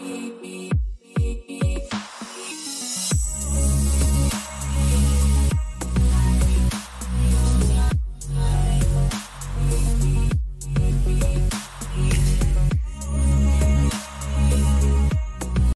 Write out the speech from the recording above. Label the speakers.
Speaker 1: me, me.